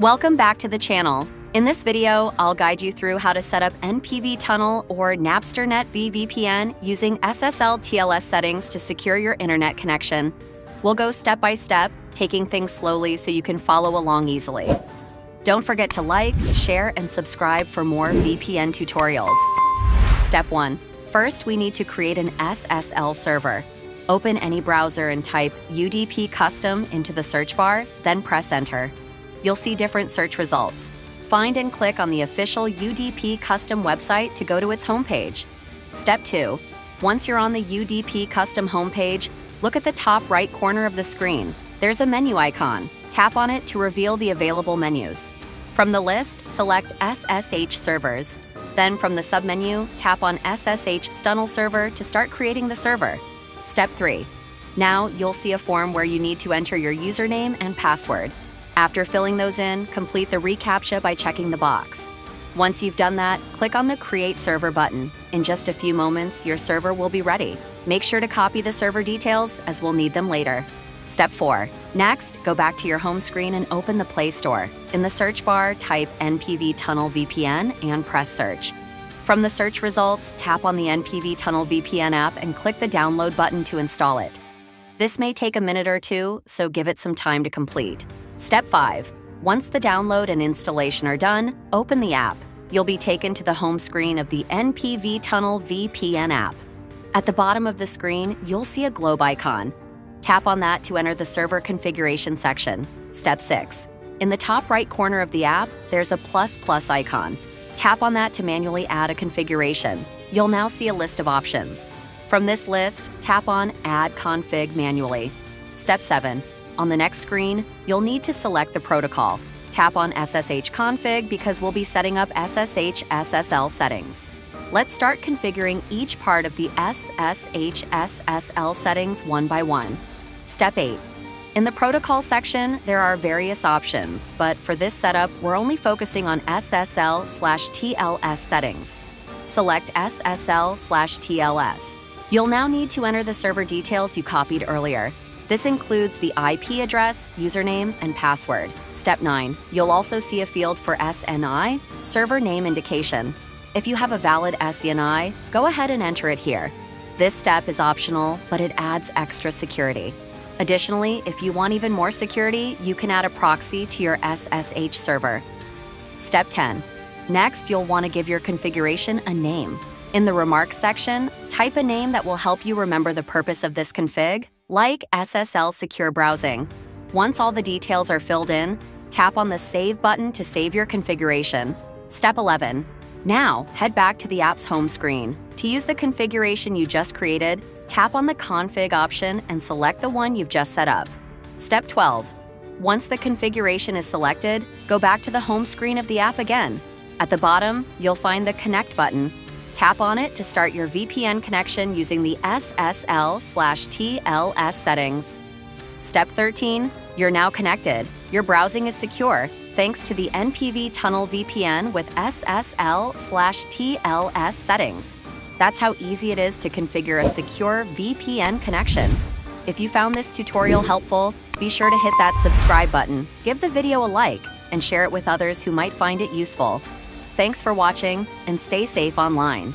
Welcome back to the channel. In this video, I'll guide you through how to set up NPV Tunnel or NapsternetV VPN using SSL TLS settings to secure your internet connection. We'll go step by step, taking things slowly so you can follow along easily. Don't forget to like, share, and subscribe for more VPN tutorials. Step 1. First, we need to create an SSL server. Open any browser and type UDP Custom into the search bar, then press Enter. You'll see different search results. Find and click on the official UDP Custom website to go to its homepage. Step 2. Once you're on the UDP Custom homepage, look at the top right corner of the screen. There's a menu icon. Tap on it to reveal the available menus. From the list, select SSH servers. Then from the submenu, tap on SSH Stunnel server to start creating the server. Step 3. Now you'll see a form where you need to enter your username and password. After filling those in, complete the reCAPTCHA by checking the box. Once you've done that, click on the Create Server button. In just a few moments, your server will be ready. Make sure to copy the server details as we'll need them later. Step 4. Next, go back to your home screen and open the Play Store. In the search bar, type NPV Tunnel VPN and press Search. From the search results, tap on the NPV Tunnel VPN app and click the download button to install it. This may take a minute or two, so give it some time to complete. Step 5. Once the download and installation are done, open the app. You'll be taken to the home screen of the NPV Tunnel VPN app. At the bottom of the screen, you'll see a globe icon. Tap on that to enter the server configuration section. Step 6. In the top right corner of the app, there's a plus plus icon. Tap on that to manually add a configuration. You'll now see a list of options. From this list, tap on Add Config manually. Step 7. On the next screen, you'll need to select the protocol. Tap on SSH config because we'll be setting up SSH SSL settings. Let's start configuring each part of the SSH SSL settings one by one. Step 8. In the protocol section, there are various options, but for this setup, we're only focusing on SSL slash TLS settings. Select SSL slash TLS. You'll now need to enter the server details you copied earlier. This includes the IP address, username, and password. Step 9. You'll also see a field for SNI, server name indication. If you have a valid SNI, go ahead and enter it here. This step is optional, but it adds extra security. Additionally, if you want even more security, you can add a proxy to your SSH server. Step 10. Next, you'll want to give your configuration a name. In the Remarks section, type a name that will help you remember the purpose of this config like SSL Secure Browsing. Once all the details are filled in, tap on the Save button to save your configuration. Step 11. Now, head back to the app's home screen. To use the configuration you just created, tap on the Config option and select the one you've just set up. Step 12. Once the configuration is selected, go back to the home screen of the app again. At the bottom, you'll find the Connect button Tap on it to start your VPN connection using the SSL slash TLS settings. Step 13, you're now connected. Your browsing is secure thanks to the NPV Tunnel VPN with SSL slash TLS settings. That's how easy it is to configure a secure VPN connection. If you found this tutorial helpful, be sure to hit that subscribe button, give the video a like, and share it with others who might find it useful. Thanks for watching and stay safe online.